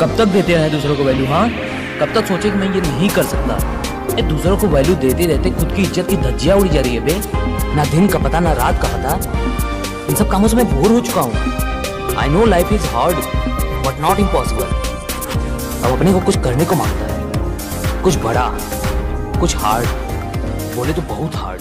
कब तक देते हैं दूसरों को वैल्यू हाँ कब तक सोचे कि मैं ये नहीं कर सकता? ये दूसरों को वैल्यू देते रहते खुद की इज़्ज़त की धज्जिया उड़ी जा रही है, बे। ना दिन का पता, ना रात का पता। इन सब कामों से मैं बोर हो चुका हूँ। I know life is hard but not impossible अब अपने को कुछ करने को माँगता है। कुछ बड़ा, कुछ हार्ड बोले तो बहुत हार्ड